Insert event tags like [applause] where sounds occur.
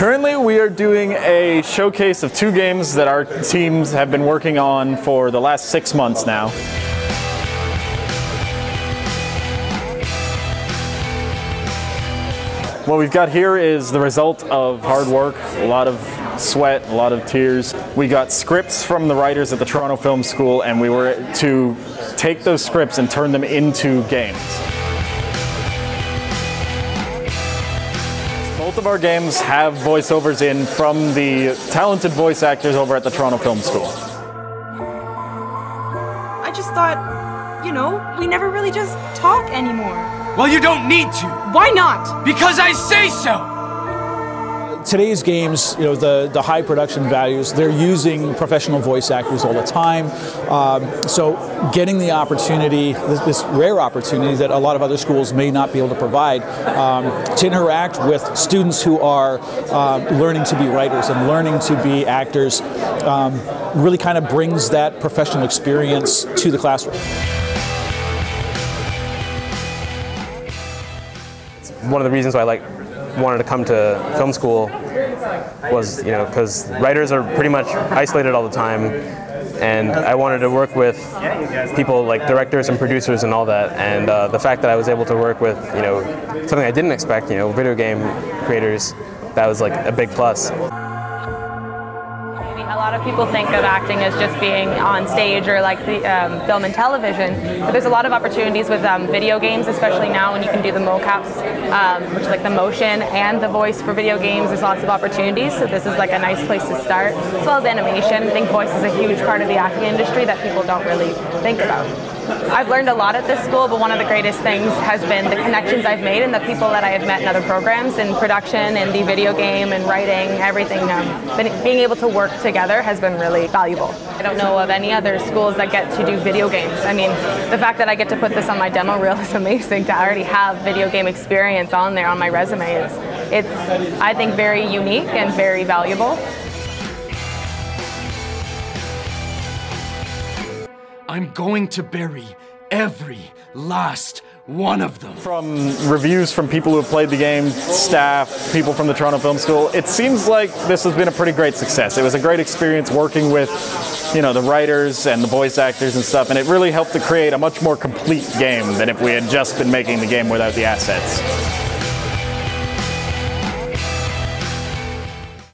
Currently, we are doing a showcase of two games that our teams have been working on for the last six months now. What we've got here is the result of hard work, a lot of sweat, a lot of tears. We got scripts from the writers at the Toronto Film School, and we were to take those scripts and turn them into games. Both of our games have voiceovers in from the talented voice actors over at the Toronto Film School. I just thought, you know, we never really just talk anymore. Well, you don't need to. Why not? Because I say so today's games, you know, the, the high production values, they're using professional voice actors all the time. Um, so getting the opportunity, this, this, rare opportunity that a lot of other schools may not be able to provide, um, to interact with students who are uh, learning to be writers and learning to be actors, um, really kind of brings that professional experience to the classroom. One of the reasons why I like wanted to come to film school was, you know, because writers are pretty much isolated all the time, and I wanted to work with people like directors and producers and all that. And uh, the fact that I was able to work with, you know, something I didn't expect, you know, video game creators, that was like a big plus lot of people think of acting as just being on stage or like the um, film and television, but there's a lot of opportunities with um, video games, especially now when you can do the mocaps, um, which is like the motion and the voice for video games. There's lots of opportunities, so this is like a nice place to start, as well as animation. I think voice is a huge part of the acting industry that people don't really think about. I've learned a lot at this school, but one of the greatest things has been the connections I've made and the people that I have met in other programs in production, in the video game, and writing, everything. Um, being able to work together has been really valuable. I don't know of any other schools that get to do video games. I mean, the fact that I get to put this on my demo reel is [laughs] amazing. To already have video game experience on there on my resume, it's, it's I think, very unique and very valuable. I'm going to bury every last one of them. From reviews from people who have played the game, staff, people from the Toronto Film School, it seems like this has been a pretty great success. It was a great experience working with, you know, the writers and the voice actors and stuff, and it really helped to create a much more complete game than if we had just been making the game without the assets.